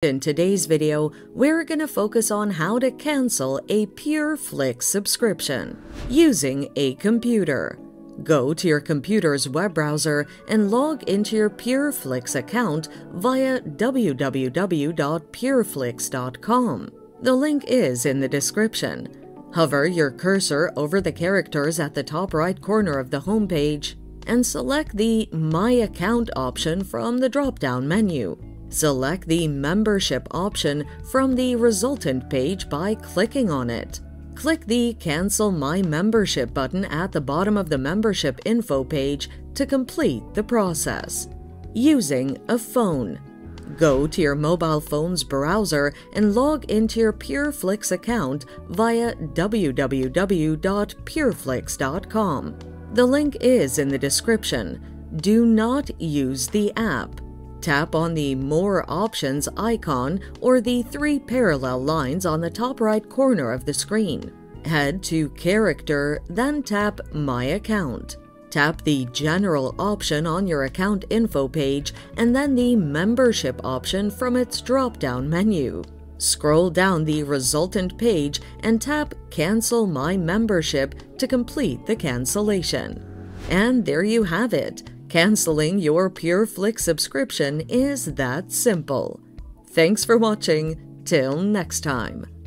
In today's video, we're going to focus on how to cancel a PureFlix subscription using a computer. Go to your computer's web browser and log into your PureFlix account via www.pureflix.com. The link is in the description. Hover your cursor over the characters at the top right corner of the homepage and select the My Account option from the drop down menu. Select the Membership option from the resultant page by clicking on it. Click the Cancel My Membership button at the bottom of the membership info page to complete the process. Using a phone. Go to your mobile phone's browser and log into your PureFlix account via www.pureflix.com. The link is in the description. Do not use the app. Tap on the More Options icon or the three parallel lines on the top right corner of the screen. Head to Character, then tap My Account. Tap the General option on your account info page and then the Membership option from its drop down menu. Scroll down the resultant page and tap Cancel My Membership to complete the cancellation. And there you have it. Canceling your PureFlix subscription is that simple. Thanks for watching. Till next time.